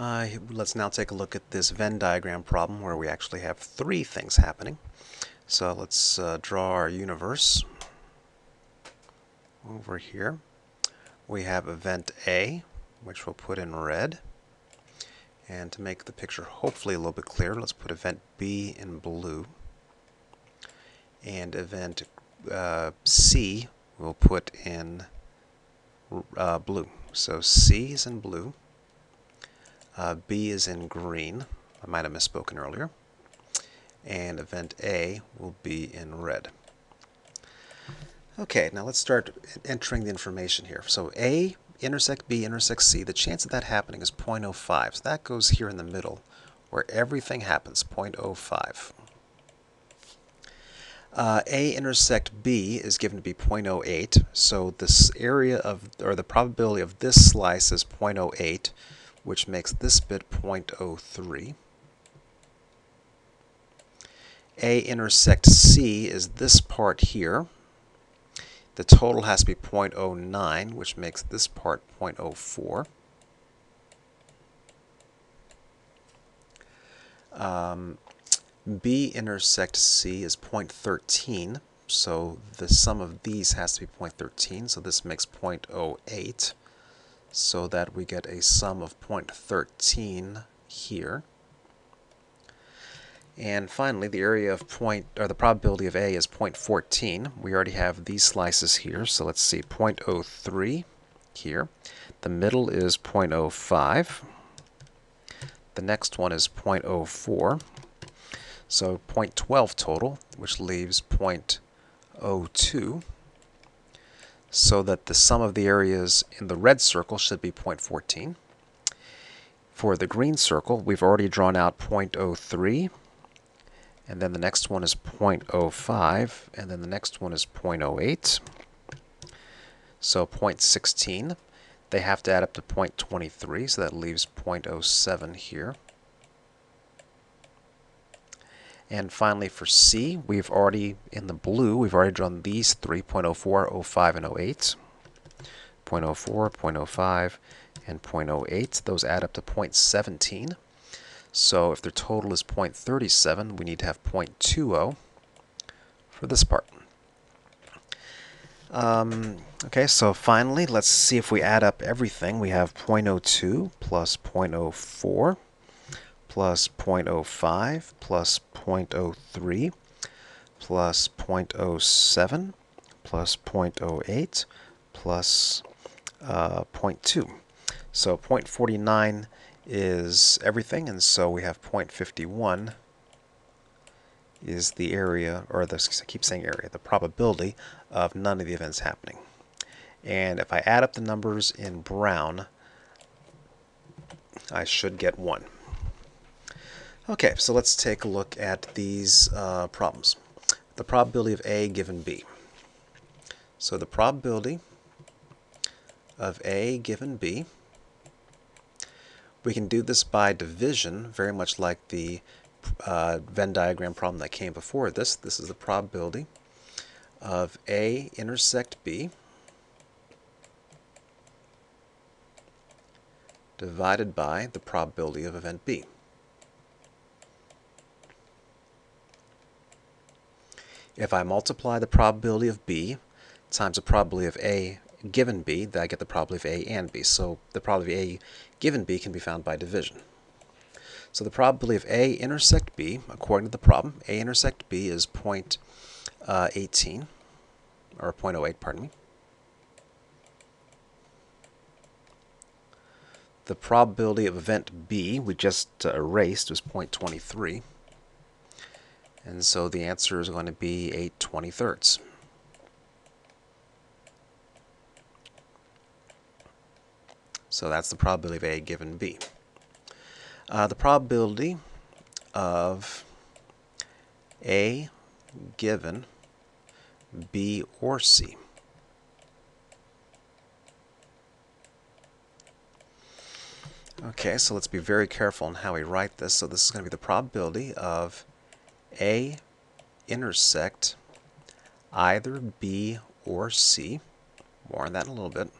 Uh, let's now take a look at this Venn diagram problem where we actually have three things happening. So let's uh, draw our universe over here. We have event A, which we'll put in red. And to make the picture hopefully a little bit clearer, let's put event B in blue. And event uh, C we'll put in uh, blue. So C is in blue. Uh, B is in green. I might have misspoken earlier. And event A will be in red. Okay, now let's start entering the information here. So A intersect B intersect C, the chance of that happening is 0.05. So that goes here in the middle where everything happens, 0.05. Uh, A intersect B is given to be 0.08, so this area of, or the probability of this slice is 0.08, which makes this bit 0.03. A intersect C is this part here. The total has to be 0.09, which makes this part 0.04. Um, B intersect C is 0.13, so the sum of these has to be 0.13, so this makes 0.08, so that we get a sum of 0.13 here. And finally, the area of point, or the probability of A is 0.14. We already have these slices here, so let's see, 0.03 here. The middle is 0.05. The next one is 0.04. So 0.12 total, which leaves 0.02, so that the sum of the areas in the red circle should be 0.14. For the green circle, we've already drawn out 0.03, and then the next one is 0.05, and then the next one is 0.08. So 0.16. They have to add up to 0.23, so that leaves 0.07 here. And finally for C, we've already, in the blue, we've already drawn these three, 0.04, 05, and 08. 0.04, 0.05, and 0.08. Those add up to 0.17. So if their total is 0.37, we need to have 0.20 for this part. Um, okay, so finally, let's see if we add up everything. We have 0.02 plus 0.04 plus 0.05 plus 0.03 plus 0.07 plus 0.08 plus uh, 0.2. So 0.49 is everything, and so we have 0.51 is the area, or the, I keep saying area, the probability of none of the events happening. And if I add up the numbers in brown, I should get 1. Okay, so let's take a look at these uh, problems. The probability of A given B. So the probability of A given B, we can do this by division, very much like the uh, Venn diagram problem that came before this. This is the probability of A intersect B divided by the probability of event B. If I multiply the probability of B times the probability of A given B, then I get the probability of A and B. So the probability of A given B can be found by division. So the probability of A intersect B, according to the problem, A intersect B is 0.18, uh, or 0.08, pardon me. The probability of event B, we just uh, erased, was 0.23. And so the answer is going to be 8 23rds. So that's the probability of A given B. Uh, the probability of A given B or C. Okay, so let's be very careful in how we write this. So this is going to be the probability of a intersect either B or C. More on that in a little bit.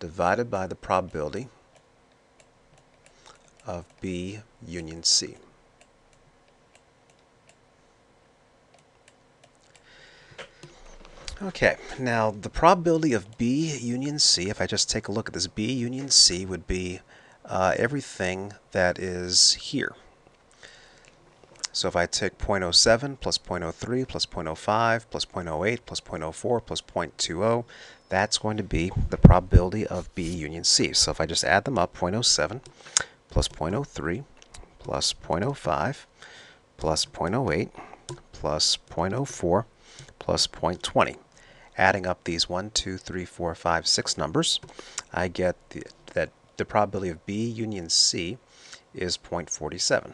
divided by the probability of B union C. Okay, now the probability of B union C, if I just take a look at this, B union C would be uh, everything that is here. So if I take 0.07 plus 0.03 plus 0.05 plus 0.08 plus 0.04 plus 0.20, that's going to be the probability of B union C. So if I just add them up, 0.07 plus 0.03 plus 0.05 plus 0.08 plus 0.04 plus 0.20 adding up these 1, 2, 3, 4, 5, 6 numbers, I get the, the probability of B union C is 0.47.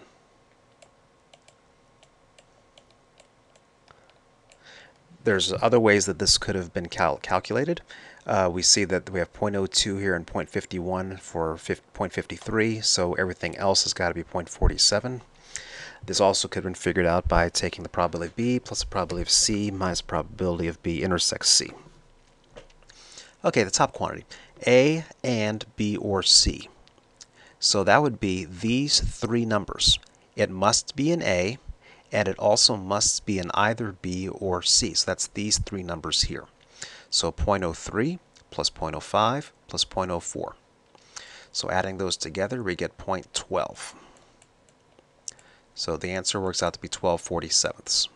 There's other ways that this could have been cal calculated. Uh, we see that we have 0.02 here and 0.51 for 0.53, so everything else has got to be 0.47. This also could have been figured out by taking the probability of B plus the probability of C minus the probability of B intersects C. Okay, the top quantity, A and B or C. So that would be these three numbers. It must be an A, and it also must be in either B or C. So that's these three numbers here. So 0.03 plus 0.05 plus 0.04. So adding those together, we get 0.12. So the answer works out to be 12 47ths.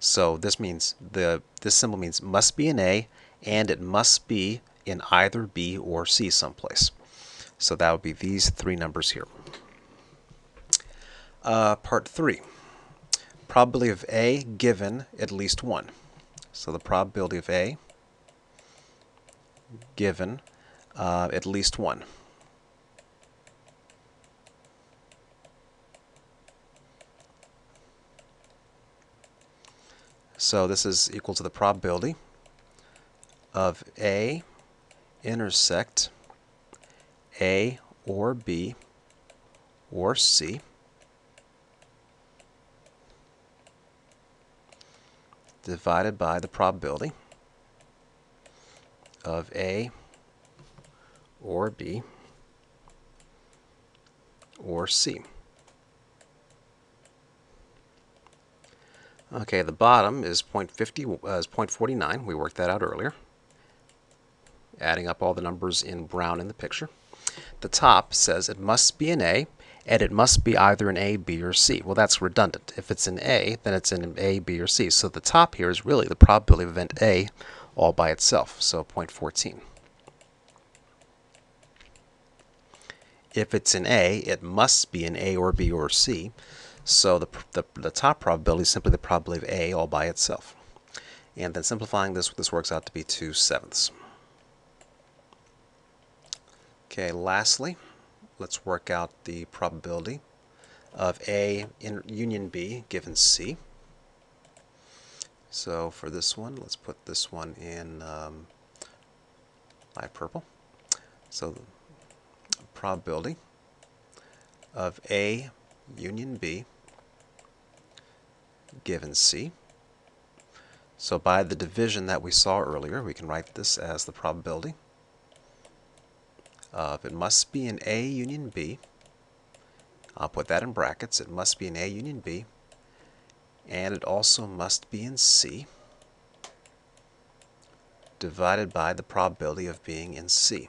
So this means the this symbol means must be an A and it must be in either B or C someplace. So that would be these three numbers here. Uh, part 3. Probability of A given at least 1. So the probability of A given uh, at least 1. So this is equal to the probability of A intersect A or B or C divided by the probability of A or B or C. Okay, the bottom is 0.50 uh, is 0.49. We worked that out earlier. Adding up all the numbers in brown in the picture. The top says it must be an A, and it must be either an A, B, or C. Well, that's redundant. If it's an A, then it's an A, B, or C. So the top here is really the probability of event A all by itself, so 0.14. If it's an A, it must be an A or B or C. So the, the, the top probability is simply the probability of A all by itself. And then simplifying this, this works out to be 2 sevenths. Okay, lastly, let's work out the probability of A in union B given C. So for this one, let's put this one in um, light purple. So the probability of A union B given C. So by the division that we saw earlier, we can write this as the probability of it must be an A union B. I'll put that in brackets. It must be an A union B. And it also must be in C divided by the probability of being in C.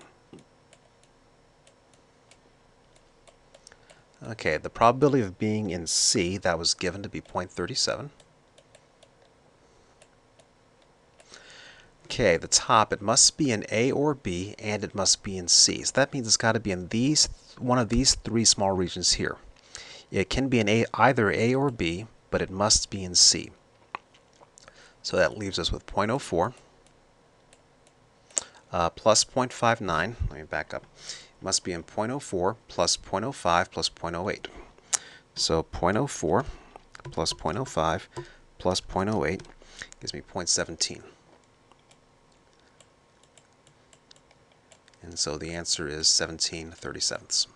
Okay, the probability of being in C, that was given to be 0.37. Okay, the top, it must be in A or B, and it must be in C. So that means it's got to be in these one of these three small regions here. It can be in A, either A or B, but it must be in C. So that leaves us with 0.04 uh, plus 0.59. Let me back up must be in 0.04 plus 0.05 plus 0.08. So 0.04 plus 0.05 plus 0.08 gives me 0.17. And so the answer is 17 37ths.